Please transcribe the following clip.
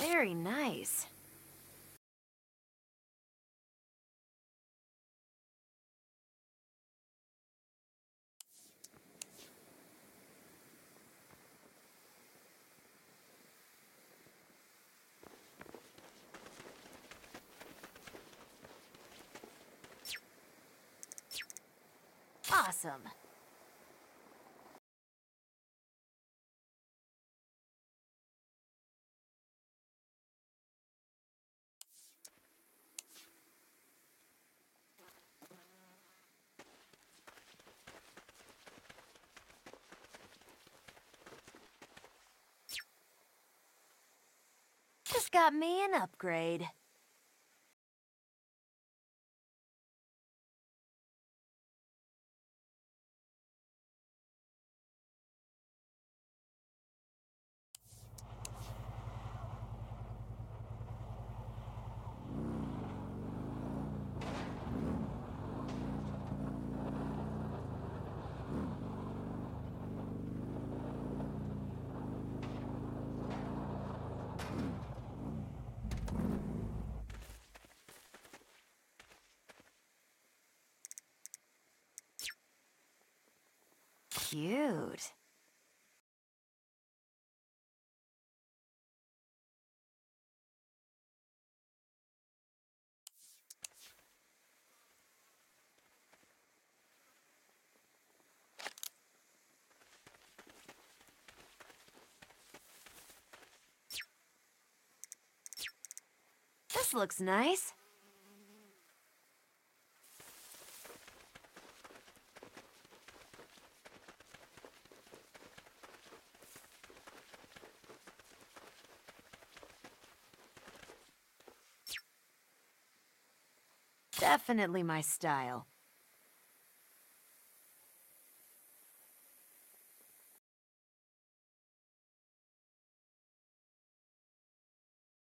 Very nice. Awesome. Got me an upgrade. Cute. This looks nice. Definitely my style.